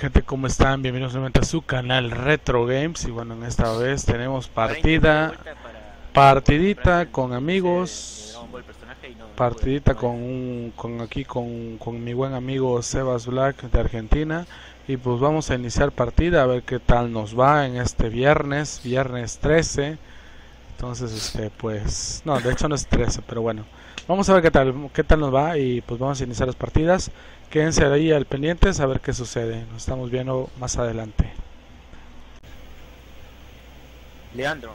Gente, ¿cómo están? Bienvenidos nuevamente a su canal Retro Games. Y bueno, en esta vez tenemos partida, partidita con amigos, partidita con un, con aquí con, con mi buen amigo Sebas Black de Argentina. Y pues vamos a iniciar partida a ver qué tal nos va en este viernes, viernes 13, entonces este pues, no, de hecho no es 13, pero bueno, vamos a ver qué tal, qué tal nos va y pues vamos a iniciar las partidas. Quédense ahí al pendiente a ver qué sucede. Nos estamos viendo más adelante. Leandro.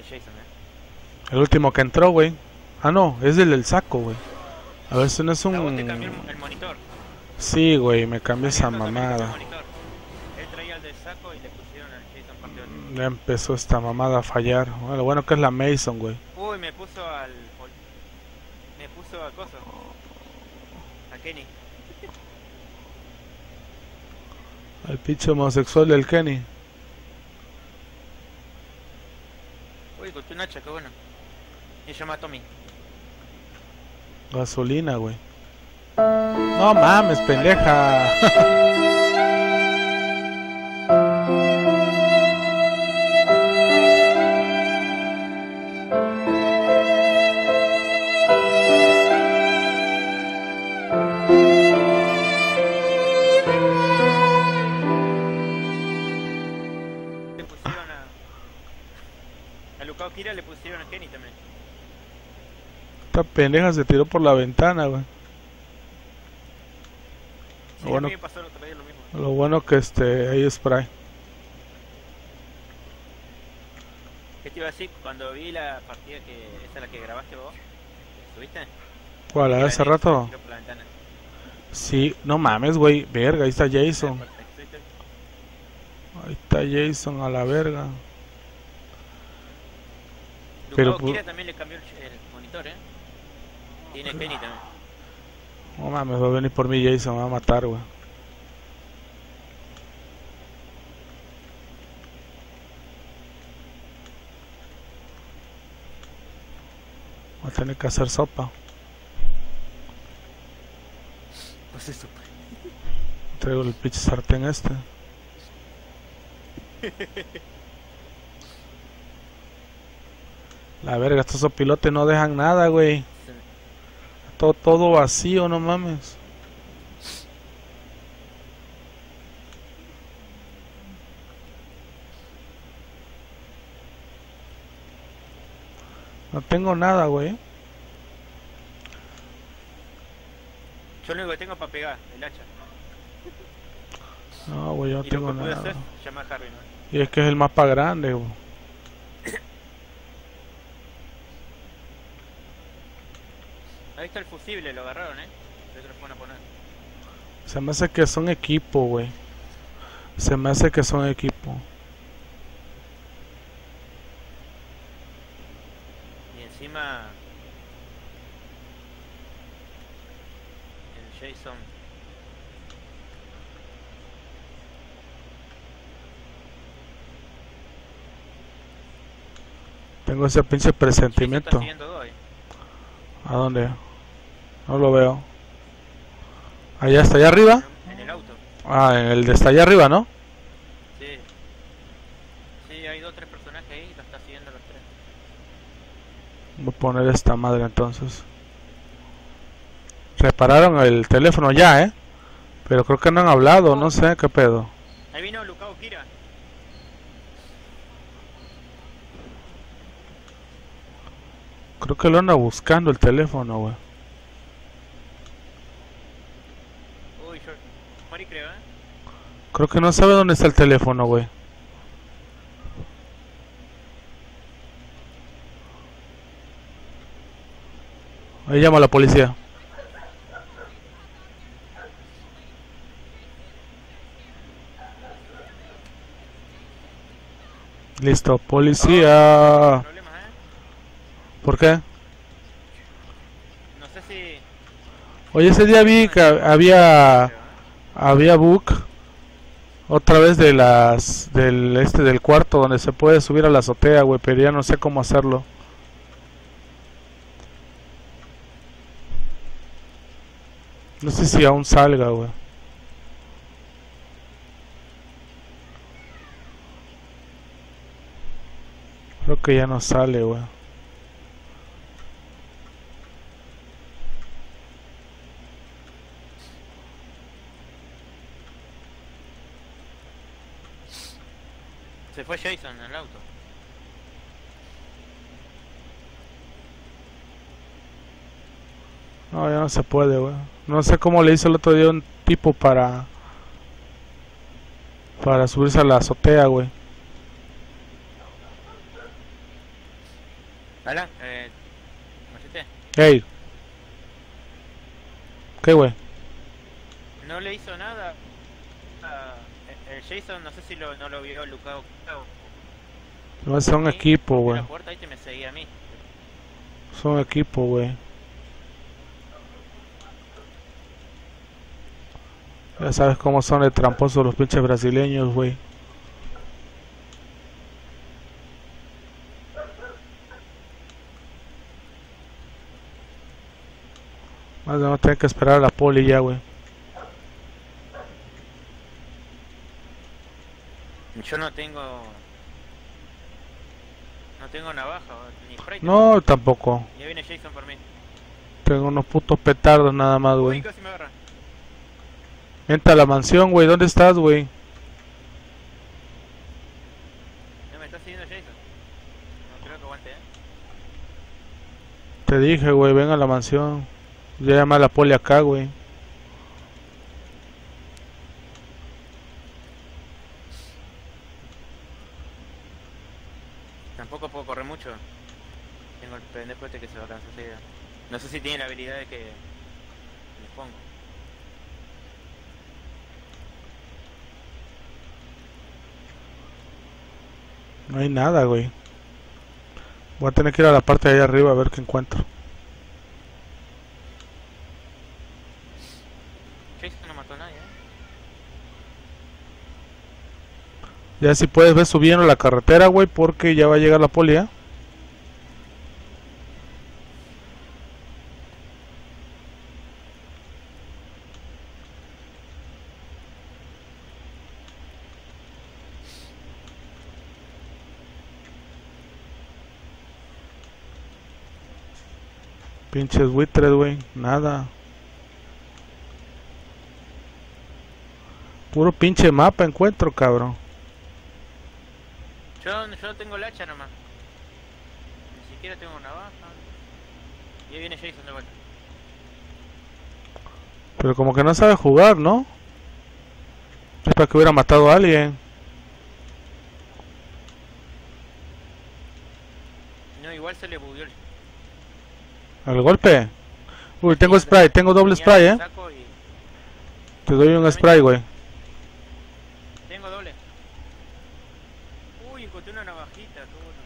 Es Jason, ¿eh? El último que entró, güey. Ah, no, es el del saco, güey. A ver si no es un... Ah, vos te cambió el, monitor. Sí, güey, me cambió esa mamada. monitor. Él traía el del saco y le pusieron al Jason campeón. Ya empezó esta mamada a fallar. Bueno, lo bueno que es la Mason, güey. Uy, me puso al... Me puso a Coso. A Kenny. El pinche homosexual del Kenny. Uy, con tu Nacha, qué bueno. Y llama a Tommy. Gasolina, güey. No mames, pendeja. pendeja se tiró por la ventana, güey. Sí, Bueno. a mí me pasó el otro día lo mismo. Lo bueno que este hay spray. ¿Qué te iba a decir? Cuando vi la partida que... Esa es la que grabaste vos. ¿Subiste? ¿Cuál? ¿La de hace rato? Tiró por la ventana. Sí, no mames, güey. Verga, ahí está Jason. Ahí está Jason a la verga. Pero, también le cambió el monitor, ¿eh? Tiene Kenny también. No mames, va a venir por mí Jason, me va a matar, güey. Voy a tener que hacer sopa. Pues eso. Traigo el pinche sartén este. La verga, estos sopilotes no dejan nada, güey. Todo, todo vacío, no mames. No tengo nada, güey. Yo lo único que tengo para pegar, el hacha. No, güey, yo no tengo nada. hacer, llamar a Harry, ¿no? Y es que es el mapa grande, güey. El fusible, lo agarraron, ¿eh? Creo que lo a poner. Se me hace que son equipo, güey. Se me hace que son equipo. Y encima... El Jason... Tengo ese pinche presentimiento. ¿A dónde? No lo veo. Allá está, allá arriba. En el auto. Ah, en el de está allá arriba, ¿no? Sí. Sí, hay dos o tres personajes ahí y lo está siguiendo los tres. Voy a poner esta madre entonces. Repararon el teléfono ya, ¿eh? Pero creo que no han hablado, no sé qué pedo. Ahí vino Lucao Kira. Creo que lo anda buscando el teléfono, güey. Uy, yo... Mari creo, ¿eh? Creo que no sabe dónde está el teléfono, güey. Ahí llama a la policía. Listo, policía. ¿eh? ¿Por qué? No sé si... Oye, ese día vi que había había bug otra vez de las del este del cuarto donde se puede subir a la azotea, güey, pero ya no sé cómo hacerlo. No sé si aún salga, güey. Creo que ya no sale, güey. Se fue Jason en el auto. No, ya no se puede, güey. No sé cómo le hizo el otro día un tipo para... Para subirse a la azotea, güey. Alan, eh... Machete, Ey. ¿Qué, güey? no le hizo nada. Jason, no sé si lo, no lo vio Lucao. No son equipo, Abrió güey. La puerta y te me seguía a mí. Son equipo, güey. Ya sabes cómo son de tramposos los pinches brasileños, güey. Más de no tener que esperar a la poli ya, güey. Yo no tengo... No tengo navaja, ni spray. No, tampoco. Ya viene Jason por mí. Tengo unos putos petardos nada más, güey. casi me agarra. Entra a la mansión, güey. ¿Dónde estás, güey? No me está siguiendo Jason. No creo que aguante, eh. Te dije, güey, ven a la mansión. Ya llama a la poli acá, güey. Tampoco puedo correr mucho. Tengo el pendejo este que se va a cansar. No sé si tiene la habilidad de que les pongo. No hay nada, güey. Voy a tener que ir a la parte de allá arriba a ver qué encuentro. Jason no mató a nadie, eh. Ya si puedes ver subiendo la carretera, güey, porque ya va a llegar la poli, ¿eh? Pinches buitres, güey. Nada. Puro pinche mapa encuentro, cabrón. Yo, yo no tengo el hacha nomás. Ni siquiera tengo navaja. Y ahí viene Jason de vuelta. Pero como que no sabe jugar, ¿no? Es para que hubiera matado a alguien. No, igual se le bugueó el... ¿Al golpe? Uy, tengo Sí, spray, tengo doble spray, eh. y- Te doy un spray, güey. Tengo doble. Uy, encontré una navajita, qué bueno.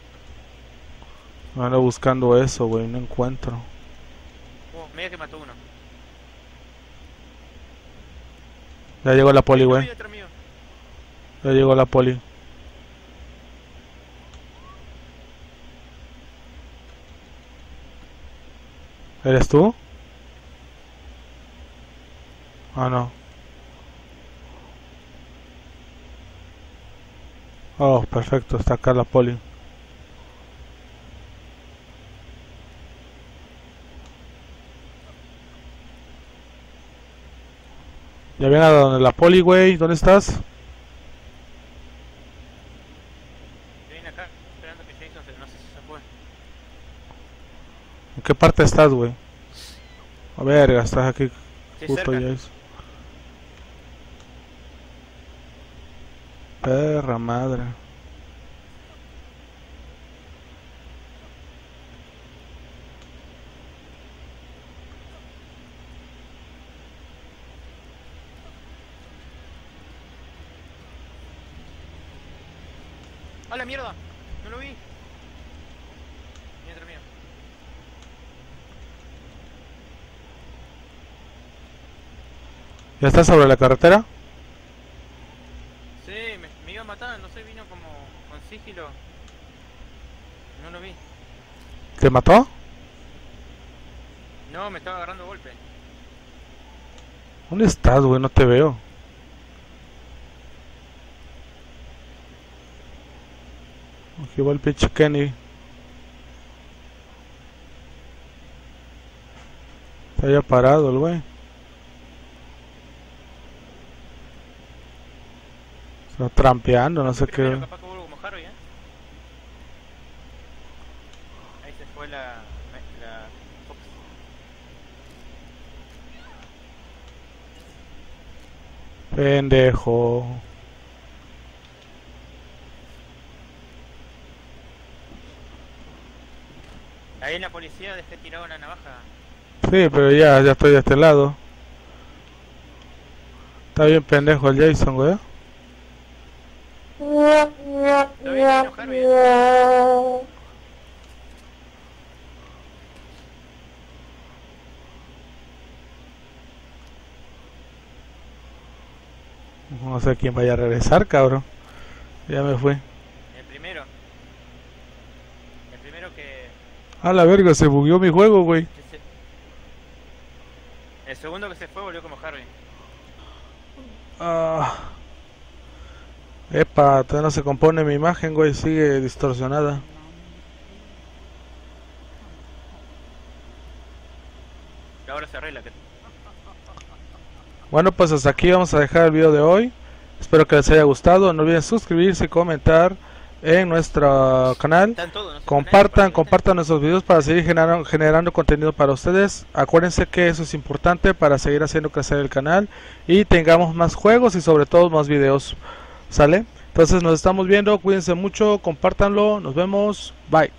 Ando buscando eso, güey, no encuentro. Oh, mira que mató uno. Ya llegó la poli, güey. Ya llegó la poli. ¿Eres tú? Ah, no. Oh, perfecto, está acá la poli. Ya ven a donde la poli, güey. ¿Dónde estás? Yo vine acá esperando que Jason se... No sé si se fue. ¿En qué parte estás, güey? A verga, estás aquí Estoy justo cerca. ya es. Perra madre. ¿Ya estás sobre la carretera? Sí, me, iba a matar, no sé, vino como con sigilo. No lo vi. ¿Te mató? No, me estaba agarrando golpe. ¿Dónde estás, güey? No te veo. Aquí va el pinche Kenny. Está ya parado el güey. Está trampeando, no sé qué. capaz que vuelvo como ¿eh? Ahí se fue la... la Fox. Pendejo. Ahí en la policía dejé tirado una navaja. Sí, pero ya, ya estoy de este lado. Está bien pendejo el Jason, no, sé quién vaya a regresar, cabrón. Ya me fui. El primero. El primero que... A la verga, se bugueó mi juego, güey. El segundo que se fue volvió como Harvey. Ah. Epa, todavía no se compone mi imagen, güey. Sigue distorsionada. Y ahora se arregla. Bueno, pues hasta aquí vamos a dejar el video de hoy. Espero que les haya gustado. No olviden suscribirse y comentar en nuestro canal. Compartan, compartan nuestros videos para seguir generando, generando contenido para ustedes. Acuérdense que eso es importante para seguir haciendo crecer el canal y tengamos más juegos y sobre todo más videos. ¿Sale? Entonces nos estamos viendo, cuídense mucho, compártanlo, nos vemos, bye.